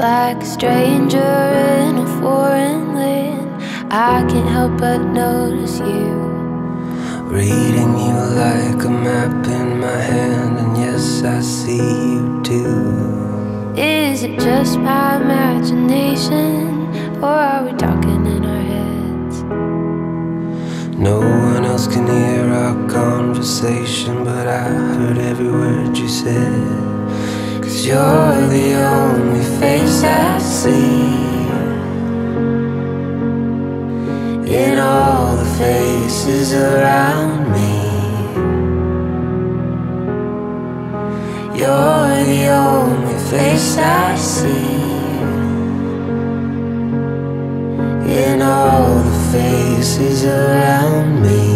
like a stranger in a foreign land. I can't help but notice you. Reading you like a map in my hand, and yes, I see you too. Is it just my imagination, or are we talking in our heads? No one else can hear our conversation, but I heard every word you said. Cause you're the only face I see. In all the faces around me, you're the only face I see. In all the faces around me.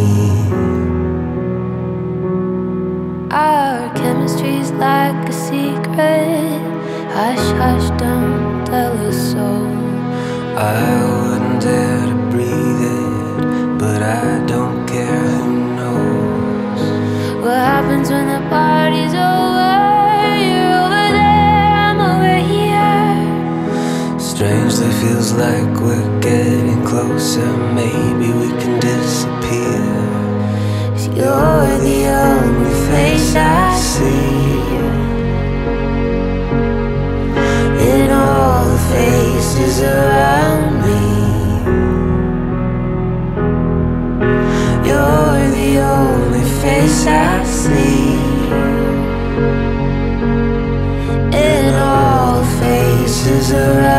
Hush, hush, don't tell a soul. I wouldn't dare to breathe it, but I don't care who knows. What happens when the party's over? You're over there, I'm over here. Strangely feels like we're getting closer. Maybe we I see in all faces around.